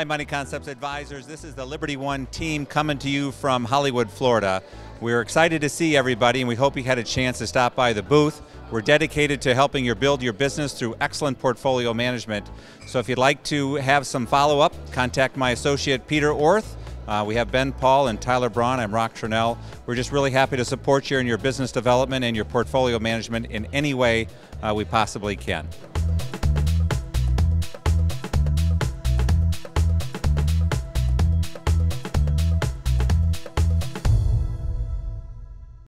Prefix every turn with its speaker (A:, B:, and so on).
A: Hi, Money Concepts Advisors. This is the Liberty One team coming to you from Hollywood, Florida. We're excited to see everybody, and we hope you had a chance to stop by the booth. We're dedicated to helping you build your business through excellent portfolio management. So if you'd like to have some follow up, contact my associate Peter Orth. Uh, we have Ben Paul and Tyler Braun. I'm Roch Tranel. We're just really happy to support you in your business development and your portfolio management in any way uh, we possibly can.